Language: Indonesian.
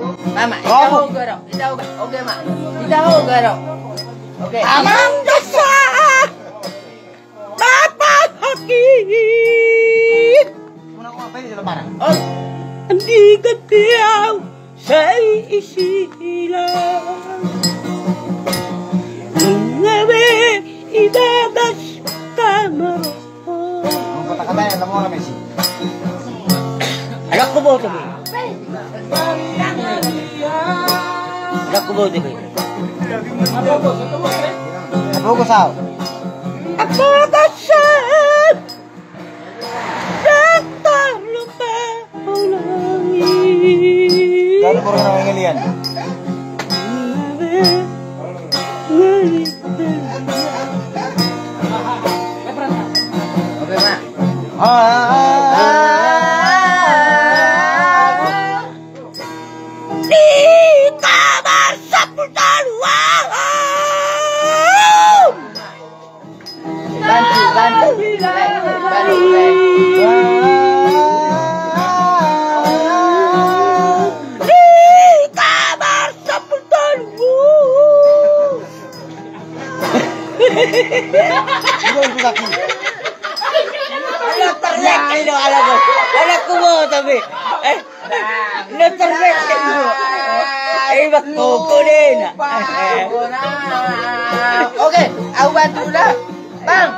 Mama, ikaw garo. Ikaw Okay, ma. Ikaw garo. Okay. Amang dasa Napakakit Muna ko apa ini para. Oh, Hindi ka tiyaw sa isilang Nung gabi ibabas ka mo Ang kata-kata yang kamu orang Messi. Anak ko mo ito Anak ko mo ito Apa ko sao? Ako kasal Nagtalupa ulangin Gano ko rin ang ingalian. okay, ma. Ah, kamar sepuluh Bantu, bantu. Bantu, Di kamar sepuluh Iwan ko kaki. Natarlek kayo alam ko. Anak ko mo kayo. Eh, magkukunin. Okay, aku bantu lah. Bang,